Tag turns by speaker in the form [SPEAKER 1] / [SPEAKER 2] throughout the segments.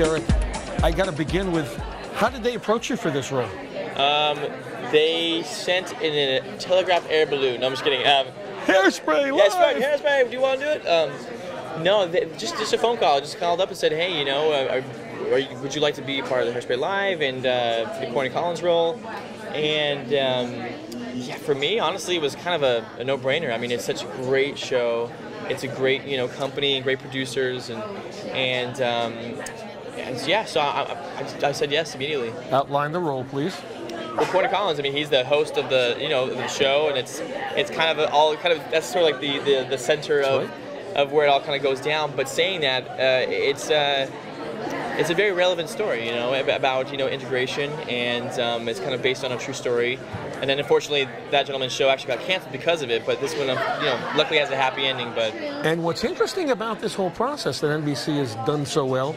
[SPEAKER 1] Derek, I got to begin with how did they approach you for this role?
[SPEAKER 2] Um, they sent in a telegraph air balloon. No, I'm just kidding. Um,
[SPEAKER 1] hairspray,
[SPEAKER 2] yeah, hairspray, hairspray. Do you want to do it? Um, no, they, just just a phone call. I just called up and said, hey, you know, uh, are, are you, would you like to be part of the Hairspray Live and uh, for the Corny Collins role? And um, yeah, for me, honestly, it was kind of a, a no-brainer. I mean, it's such a great show. It's a great, you know, company and great producers, and and, um, and yeah. So I, I, I, said yes immediately.
[SPEAKER 1] Outline the role, please.
[SPEAKER 2] Well, Corny Collins. I mean, he's the host of the, you know, the show, and it's it's kind of a, all kind of that's sort of like the the, the center of of where it all kind of goes down. But saying that, uh, it's. Uh, it's a very relevant story, you know, about you know integration, and um, it's kind of based on a true story. And then unfortunately, that gentleman's show actually got canceled because of it. But this one, um, you know, luckily has a happy ending. But
[SPEAKER 1] and what's interesting about this whole process that NBC has done so well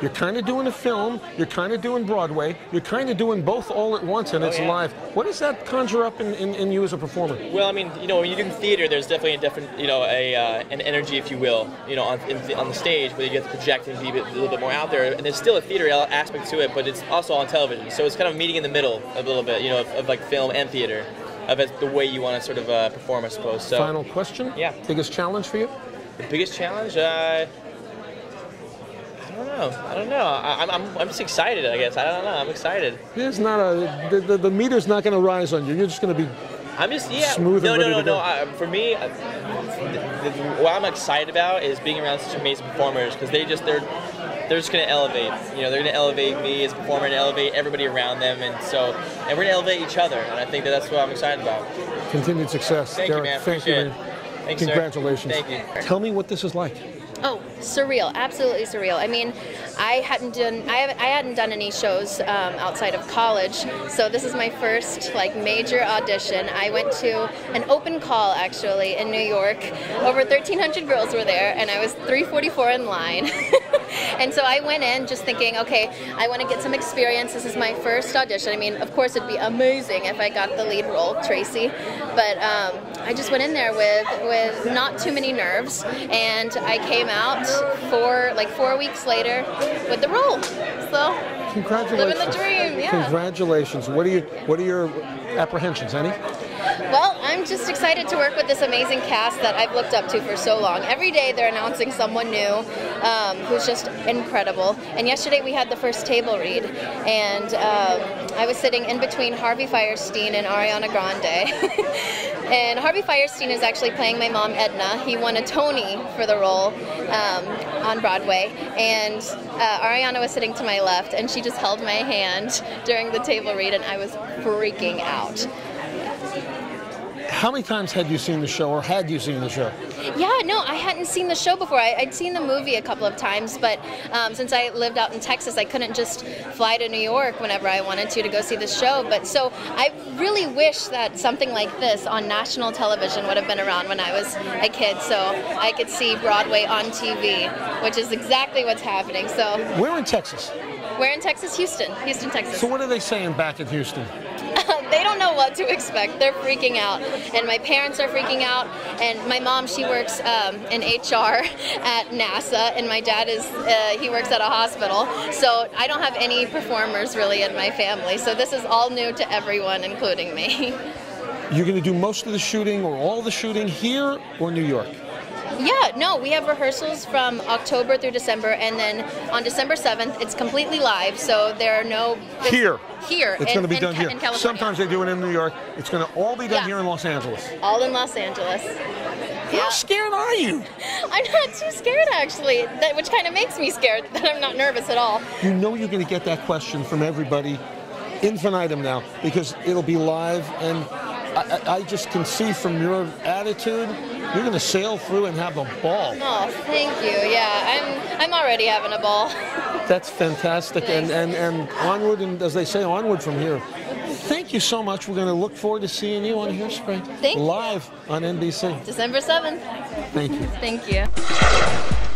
[SPEAKER 1] you're kind of doing a film, you're kind of doing Broadway, you're kind of doing both all at once, and oh, it's yeah. live. What does that conjure up in, in, in, you as a performer?
[SPEAKER 2] Well, I mean, you know, when you do theater, there's definitely a different, you know, a uh, an energy, if you will, you know, on, the, on the stage where you get to project and be a, bit, a, little bit more out there. And there's still a theater aspect to it, but it's also on television. So it's kind of meeting in the middle a little bit, you know, of, of like film and theater, of the way you want to sort of uh, perform, I suppose. So,
[SPEAKER 1] Final question.
[SPEAKER 2] Yeah.
[SPEAKER 1] Biggest challenge for you?
[SPEAKER 2] The biggest challenge. Uh, don't know. I don't know. I, am I'm, I'm just excited. I guess I don't know. I'm excited.
[SPEAKER 1] There's not a the, the, the meter's not going to rise on you. You're just going to be.
[SPEAKER 2] I'm just yeah.
[SPEAKER 1] Smooth
[SPEAKER 2] no, no,
[SPEAKER 1] no,
[SPEAKER 2] no, no. for me, uh, the, the, what I'm excited about is being around such amazing performers because they just they're they're just going to elevate. You know, they're going to elevate me as a performer and elevate everybody around them, and so and we're going to elevate each other. And I think that that's what I'm excited about.
[SPEAKER 1] Continued success,
[SPEAKER 2] Thank
[SPEAKER 1] Derek.
[SPEAKER 2] You, man.
[SPEAKER 1] Thank
[SPEAKER 2] Appreciate
[SPEAKER 1] you, man.
[SPEAKER 2] Thanks,
[SPEAKER 1] Congratulations.
[SPEAKER 2] Sir. Thank you.
[SPEAKER 1] Tell me what this is like.
[SPEAKER 3] Surreal! Absolutely surreal. I mean, I hadn't done I, I hadn't done any shows um, outside of college, so this is my first like major audition. I went to an open call actually in New York. Over 1,300 girls were there, and I was 344 in line. and so I went in just thinking, okay, I want to get some experience. This is my first audition. I mean, of course, it'd be amazing if I got the lead role, Tracy, but um, I just went in there with with not too many nerves, and I came out for like four weeks later with the role. So
[SPEAKER 1] congratulations,
[SPEAKER 3] living the dream. Yeah.
[SPEAKER 1] Congratulations. What are you? What are your apprehensions? Any?
[SPEAKER 3] Well, I'm just excited to work with this amazing cast that I've looked up to for so long. Every day they're announcing someone new um, who's just incredible. And yesterday we had the first table read, and um, I was sitting in between Harvey Fierstein and Ariana Grande. and Harvey Fierstein is actually playing my mom, Edna. He won a Tony for the role um, on Broadway. And uh, Ariana was sitting to my left, and she just held my hand during the table read, and I was freaking out.
[SPEAKER 1] How many times had you seen the show, or had you seen the show?
[SPEAKER 3] Yeah, no, I hadn't seen the show before. I, would seen the movie a couple of times, but um, since I lived out in Texas, I couldn't just fly to New York whenever I wanted to to go see the show. But so I really wish that something like this on national television would have been around when I was a kid, so I could see Broadway on TV, which is exactly what's happening. So
[SPEAKER 1] we're in Texas.
[SPEAKER 3] We're in Texas, Houston, Houston, Texas.
[SPEAKER 1] So what are they saying back in Houston?
[SPEAKER 3] They don't know what to expect. They're freaking out, and my parents are freaking out. And my mom, she works um, in HR at NASA, and my dad is uh, he works at a hospital. So I don't have any performers really in my family. So this is all new to everyone, including me.
[SPEAKER 1] You're going to do most of the shooting or all the shooting here or New York?
[SPEAKER 3] Yeah, no, we have rehearsals from October through December, and then on December 7th, it's completely live, so there are no.
[SPEAKER 1] Here.
[SPEAKER 3] Here.
[SPEAKER 1] It's going to be done here. Sometimes they do it in New York. It's going to all be done yeah. here in Los Angeles.
[SPEAKER 3] All in Los Angeles.
[SPEAKER 1] How scared are you?
[SPEAKER 3] I'm not too scared, actually, that, which kind of makes me scared that I'm not nervous at all.
[SPEAKER 1] You know you're going to get that question from everybody infinitum now because it'll be live and I, I, just can see from your attitude, you're going to sail through and have a ball.
[SPEAKER 3] Oh, thank you. Yeah, I'm I'm already having a ball.
[SPEAKER 1] That's fantastic, and, and and onward and as they say, onward from here. Thank you so much. We're going to look forward to seeing you on Hairspray
[SPEAKER 3] Thank
[SPEAKER 1] live on NBC.
[SPEAKER 3] December 7th.
[SPEAKER 1] Thank you.
[SPEAKER 3] Thank you.